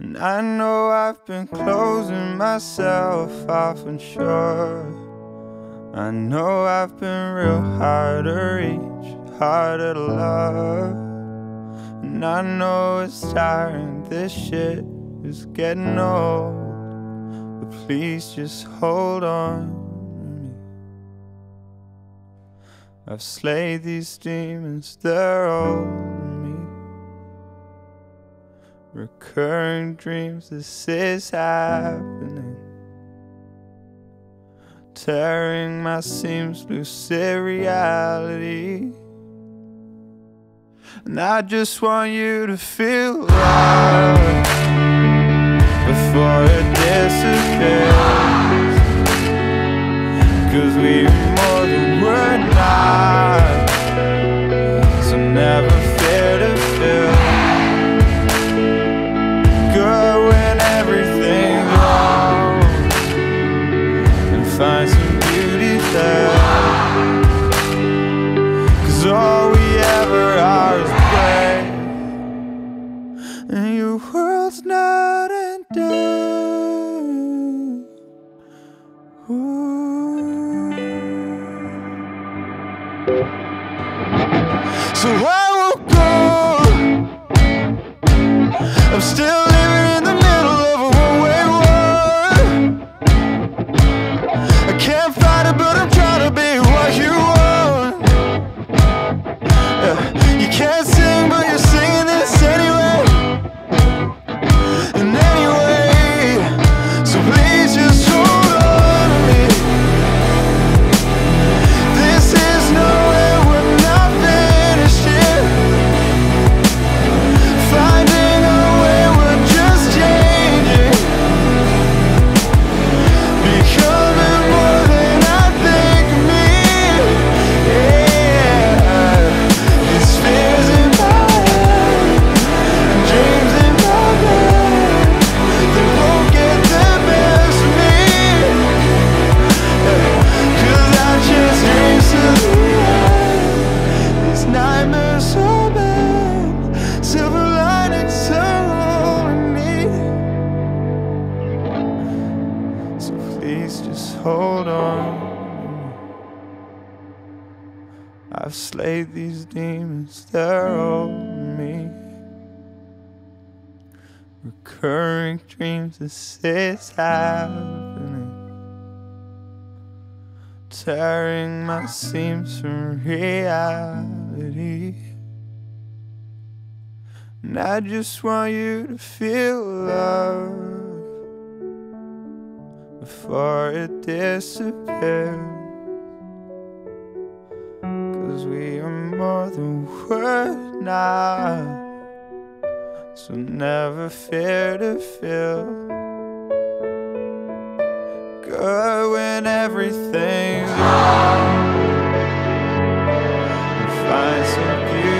And I know I've been closing myself off and sure. I know I've been real hard to reach, harder to love. And I know it's tiring, this shit is getting old. But please just hold on. I've slayed these demons, they're old. Recurring dreams, this is happening. Tearing my seams, lucid reality. And I just want you to feel love world's not ending. Ooh. So I will go. I'm still hold on. I've slayed these demons, they're all me. Recurring dreams, this is happening. Tearing my seams from reality. And I just want you to feel love before it disappears. Cause we are more than we're now. So never fear to feel good when everything's wrong. Find some beauty.